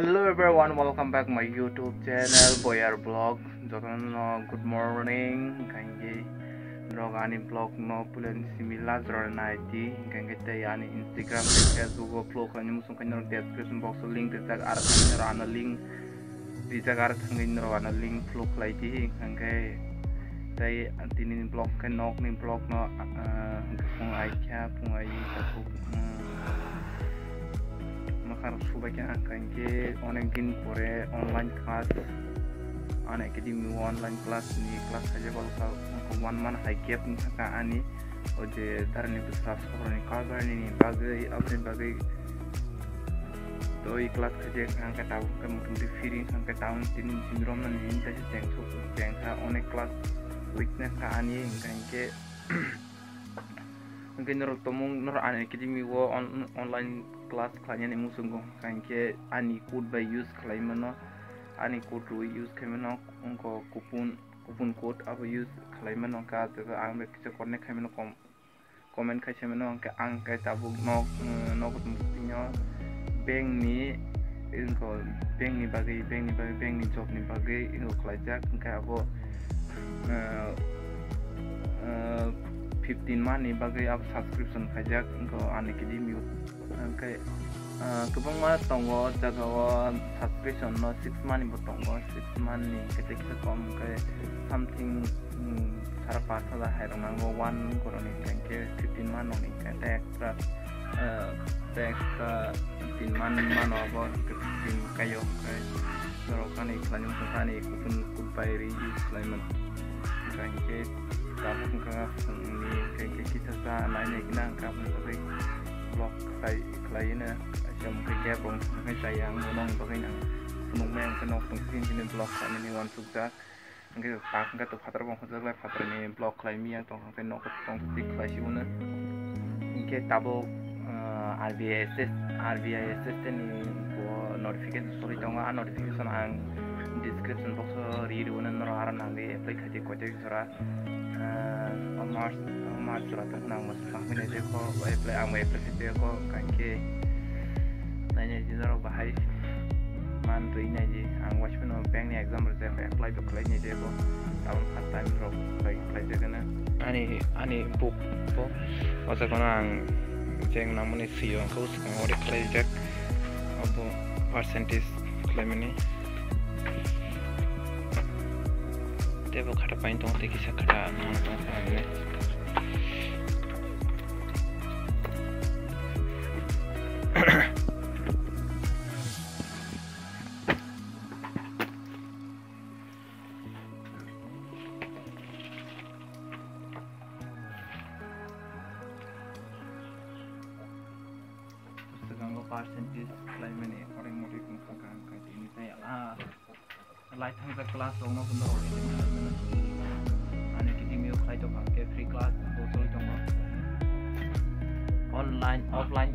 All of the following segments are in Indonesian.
Hello everyone, welcome back my YouTube channel Boyar Blog. Jokan no good morning, kange rogani blog no pulen simila zor naiti kange te yani Instagram Facebook upload kange musung kange no description box link te tak ar kange rana link di ar kange no rana link upload laiti kange tay tinin blog kan nok ni blog no pung ai kya pung ai tapuk মাখার সবাইকে আঁকাইকে অনেকদিন পরে online class আন academy online class নি ক্লাস কাজে বলকা ওয়ান মান হাই গ্যাপ থাকা আনি ও যে ধারণি বুঝরা সহরনি কাগারনি বাগৈ আপনি বাগৈ তো এই ক্লাস কাজে আঁকা টাউন কে মোটামুটি ফিরিং আঁকা টাউন তিন সিন্ড্রোম না নিন তাই জ্যাংসো জ্যাংসা অনেক ক্লাস উইকনেস কা আনি ইনকাইকে mungkin nur tomong nur an academy wo on online class klanya ni musungo kanke ani could by use klaimano ani could ru use kamano onko kupun kupun code abo use klaimano ka to ang kicho korne kamano kom comment khai chamano ka ang kai tabu no no ko tinyo beng ni inko beng ni bagai beng ni bagai beng ni job ni bagai inko klajak ka abo 15 money bagai up subscription kajak engko ane kidi mi angkai kubang ma tongo jaga wa subscription no 6 money bo tongo 6 money kete kete kom kai something sara pasa da hai rong nango one koroni kanke 15 man ni kete extra te extra 15 man man abo 15 kayo kai Nero kani klanyum kani kupun kupai ri klaiman kanke kamu ka ni kai kai kita sa lai ne kina ka mun ka kai blog sai klai na chom kai ke bong kai sai yang nong ba kai nang nong meng ka nok tung sin ni blog sa ni wan suk ja ngai ka ka to phatar bong khot lai phatar ni blog yang tong kai nok tong tik klai shi una ke tabo RBIS RBIS ni ko notification sorry tong notification ang description box read una nor aran apply khati ko te sura Mars Mars surat nang mas fahmi ne ko apply ang apply khati ko kanke nanya ji zaro bahai man tu ina ji ang watch pun bank ni exam result apply to apply ni je ko tahun part time ro apply apply je kana ani ani book ko osa kono ang jeng namune sio ko sekang ore apply je abo percentage ni で वो खड़ा पाइन तो देखी से खड़ा नाम तो हमने Percentage climate according to the Kankai Tinitayala. Ini saya lah light hang sa class ong no kundo ane kiti mi khai to ka ke free class do so to mo online offline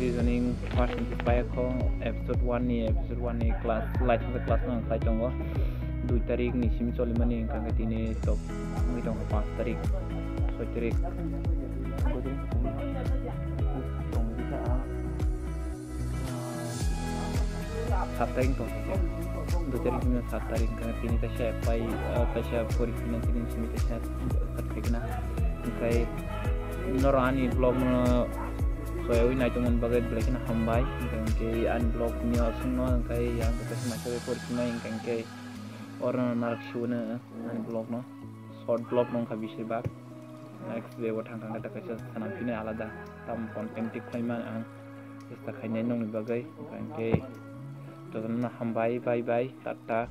reasoning percentage pai ko episode 1 ni episode 1 ni class light of the class nang sai tongo 2 tarik ni sim choli mani angka tini top ngi tongo 5 tarik 6 tarik सात तारिख तो दो तारिख में सात तारिख का तीन तशा पाई तशा पोरी फिना तीन सिमी तशा सात तारिख ना ओमफ्राय नर आंनि blog doi naitongmon bagai belakina hambai hingke an blog ni asungno hingke yang kita semasa porkimai hingke orang narak shuna an blog no? Short blog nong ka bisibak next day wat hangkang kata kaisa sanampine alada tam konten tik khaiman ang esta khainai nong bagai hingke to na hambai bye bye tata